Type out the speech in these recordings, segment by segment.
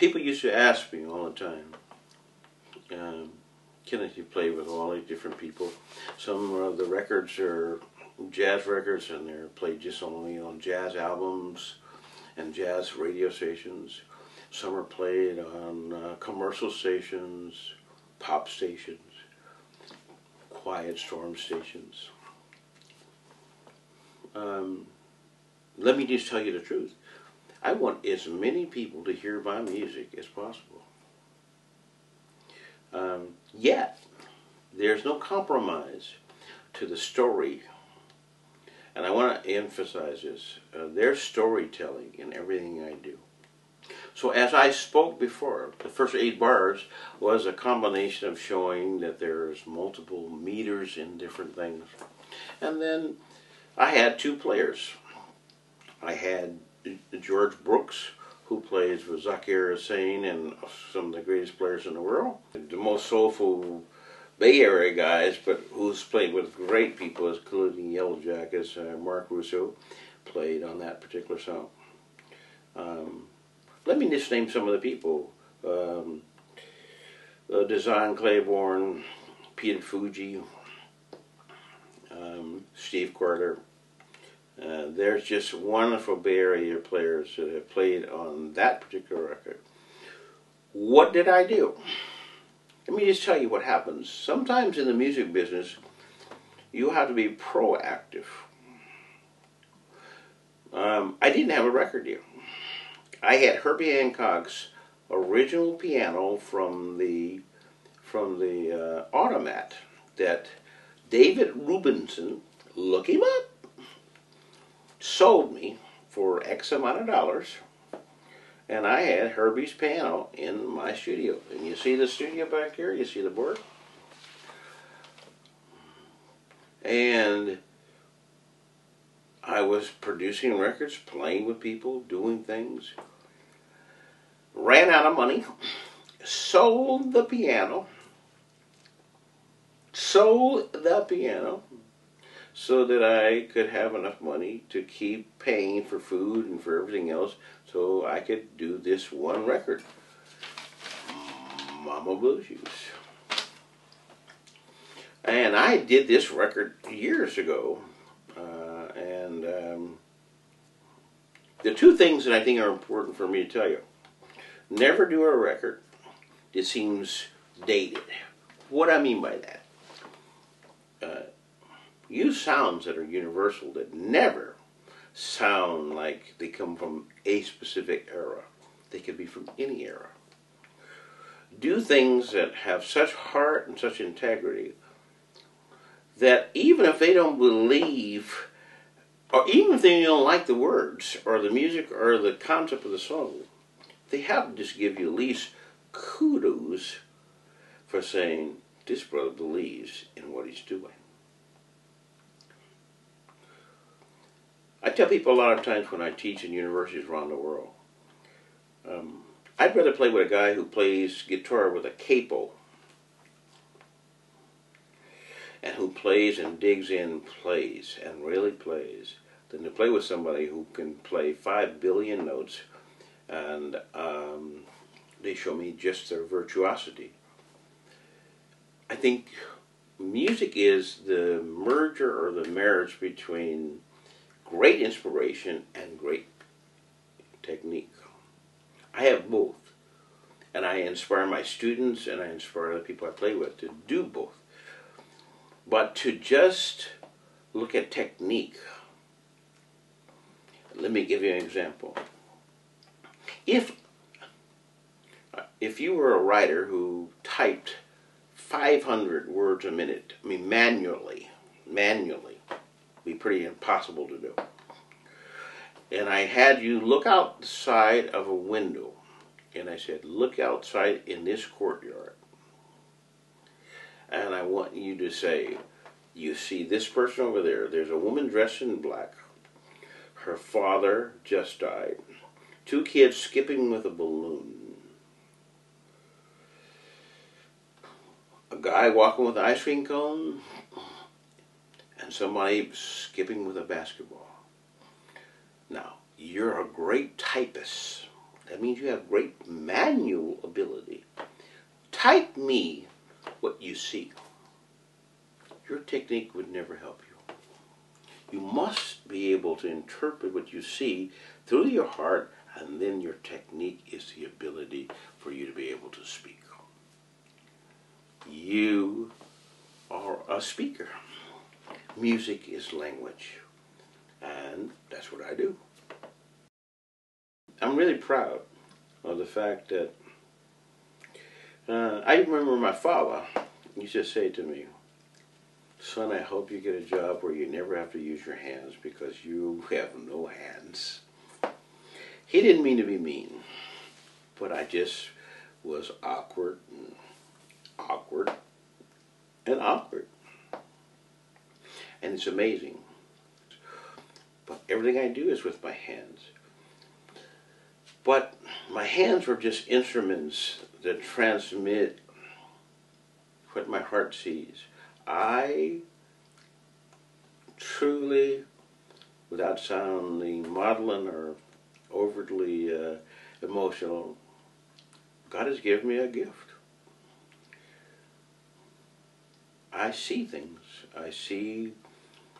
people used to ask me all the time, um, Kenneth, you play with all these different people. Some of the records are jazz records and they're played just only on jazz albums and jazz radio stations. Some are played on uh, commercial stations, pop stations, quiet storm stations. Um, let me just tell you the truth. I want as many people to hear my music as possible. Um, yet, there's no compromise to the story. And I want to emphasize this. Uh, storytelling in everything I do. So as I spoke before, the first eight bars was a combination of showing that there's multiple meters in different things. And then I had two players. I had George Brooks, who plays with Zakir Hussain and some of the greatest players in the world. The most soulful Bay Area guys, but who's played with great people, including Yellowjackets, uh, Marc Russo, played on that particular song. Um, let me just name some of the people. Um, uh, Design Claiborne, Peter Fuji, um, Steve Carter. Uh, there's just wonderful Bay Area players that have played on that particular record. What did I do? Let me just tell you what happens. Sometimes in the music business, you have to be proactive. Um, I didn't have a record deal. I had Herbie Hancock's original piano from the from the uh, Automatt that David Rubinson, look him up, sold me for X amount of dollars. And I had Herbie's piano in my studio. And you see the studio back here? You see the board? And I was producing records, playing with people, doing things ran out of money, sold the piano, sold the piano so that I could have enough money to keep paying for food and for everything else so I could do this one record, Mama Blue Shoes. And I did this record years ago, uh, and um, the two things that I think are important for me to tell you Never do a record that seems dated. What I mean by that? Use sounds that are universal that never sound like they come from a specific era. They could be from any era. Do things that have such heart and such integrity that even if they don't believe, or even if they don't like the words or the music or the concept of the song, they have to just give you at least kudos for saying this brother believes in what he's doing. I tell people a lot of times when I teach in universities around the world, um, I'd rather play with a guy who plays guitar with a capo and who plays and digs in plays and really plays than to play with somebody who can play five billion notes and um, they show me just their virtuosity. I think music is the merger or the marriage between great inspiration and great technique. I have both. And I inspire my students and I inspire the people I play with to do both. But to just look at technique, let me give you an example if if you were a writer who typed 500 words a minute, I mean manually, manually, be pretty impossible to do. And I had you look outside of a window, and I said, look outside in this courtyard. And I want you to say, you see this person over there, there's a woman dressed in black. Her father just died. Two kids skipping with a balloon. A guy walking with an ice cream cone. And somebody skipping with a basketball. Now, you're a great typist. That means you have great manual ability. Type me what you see. Your technique would never help you. You must be able to interpret what you see through your heart, and then your technique is the ability for you to be able to speak. You are a speaker. Music is language. And that's what I do. I'm really proud of the fact that uh, I remember my father used to say to me, Son, I hope you get a job where you never have to use your hands because you have no hands. He didn't mean to be mean, but I just was awkward and awkward and awkward. And it's amazing. But everything I do is with my hands. But my hands were just instruments that transmit what my heart sees. I truly, without sounding maudlin or overtly uh, emotional, God has given me a gift. I see things. I see,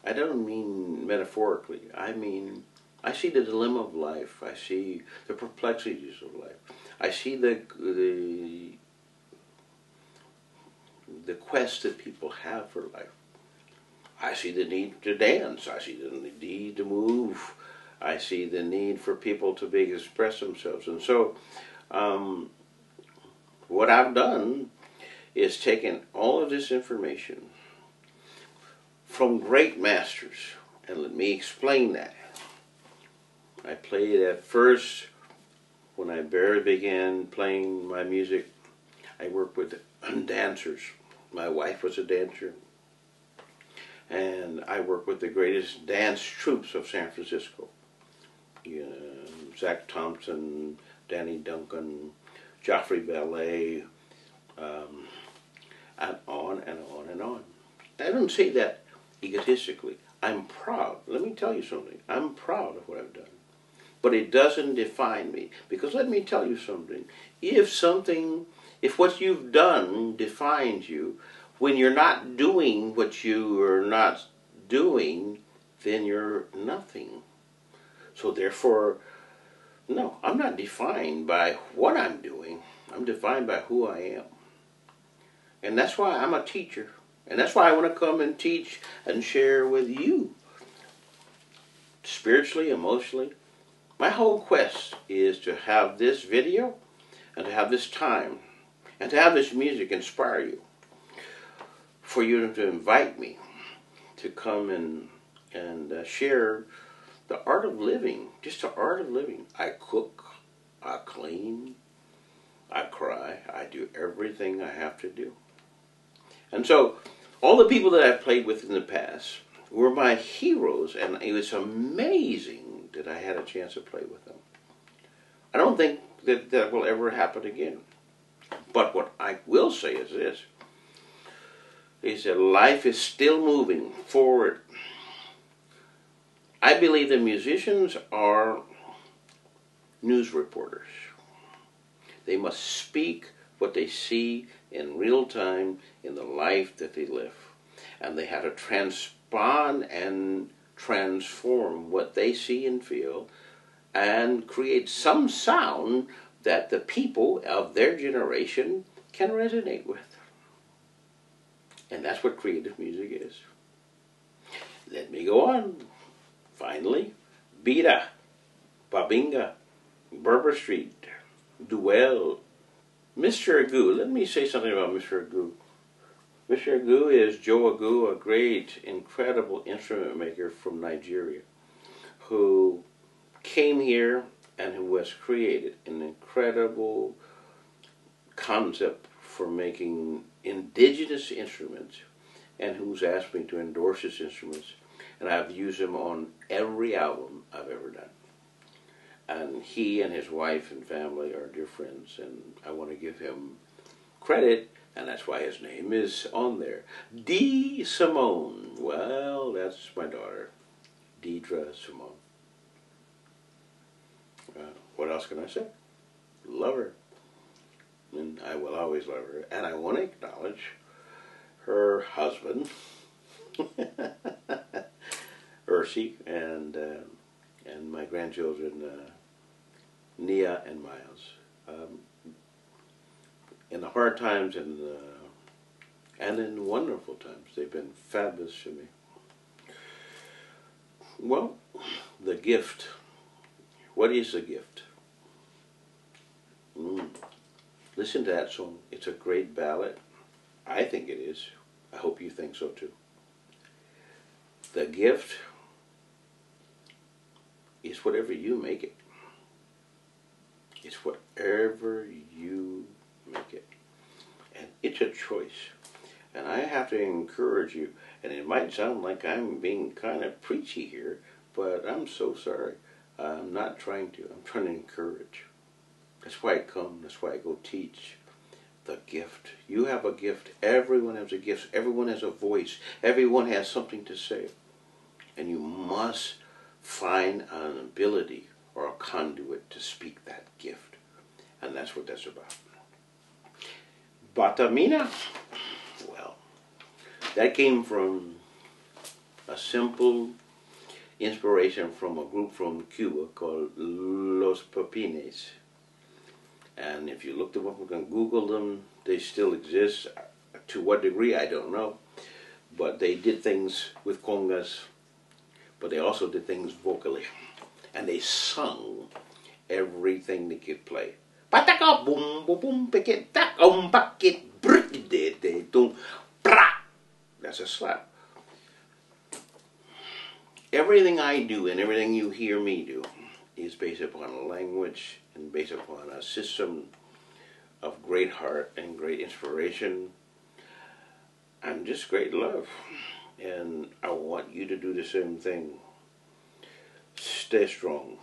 I don't mean metaphorically, I mean, I see the dilemma of life. I see the perplexities of life. I see the, the, the quest that people have for life. I see the need to dance. I see the need to move. I see the need for people to be express themselves. And so, um, what I've done is taken all of this information from great masters, and let me explain that. I played at first, when I barely began playing my music, I worked with dancers. My wife was a dancer, and I worked with the greatest dance troupes of San Francisco. You know, Zach Thompson, Danny Duncan, Joffrey Ballet, um, and on and on and on. I don't say that egotistically. I'm proud. Let me tell you something. I'm proud of what I've done. But it doesn't define me. Because let me tell you something. If something, if what you've done defines you, when you're not doing what you are not doing, then you're nothing. So therefore, no, I'm not defined by what I'm doing. I'm defined by who I am. And that's why I'm a teacher. And that's why I want to come and teach and share with you. Spiritually, emotionally. My whole quest is to have this video and to have this time and to have this music inspire you. For you to invite me to come and, and uh, share the art of living, just the art of living. I cook, I clean, I cry, I do everything I have to do. And so, all the people that I've played with in the past were my heroes, and it was amazing that I had a chance to play with them. I don't think that that will ever happen again. But what I will say is this is that life is still moving forward. I believe that musicians are news reporters. They must speak what they see in real time in the life that they live. And they have to transpond and transform what they see and feel and create some sound that the people of their generation can resonate with. And that's what creative music is. Let me go on. Finally, Beta, Babinga, Berber Street, Duell, Mr. Agu, let me say something about Mr. Agu. Mr. Agu is Joe Agu, a great, incredible instrument maker from Nigeria, who came here and who has created an incredible concept for making indigenous instruments and who's asked me to endorse his instruments. And I've used them on every album I've ever done and he and his wife and family are dear friends, and I want to give him credit, and that's why his name is on there. D. Simone. Well, that's my daughter, Deidre Simone. Uh, what else can I say? love her. And I will always love her. And I want to acknowledge her husband, Ursi, and uh, and my grandchildren, uh, Nia and Miles. Um, in the hard times and uh, and in wonderful times, they've been fabulous to me. Well, the gift. What is the gift? Mm. Listen to that song. It's a great ballad. I think it is. I hope you think so too. The gift is whatever you make it. It's whatever you make it. And it's a choice. And I have to encourage you, and it might sound like I'm being kind of preachy here, but I'm so sorry. I'm not trying to. I'm trying to encourage. That's why I come. That's why I go teach. The gift. You have a gift. Everyone has a gift. Everyone has a voice. Everyone has something to say. And you must find an ability or a conduit to speak that gift. And that's what that's about. Batamina, well, that came from a simple inspiration from a group from Cuba called Los Papines. And if you look them up and Google them, they still exist. To what degree, I don't know. But they did things with congas, but they also did things vocally. And they sung everything they could play. That's a slap. Everything I do and everything you hear me do is based upon language and based upon a system of great heart and great inspiration and just great love. And I want you to do the same thing. Stay strong.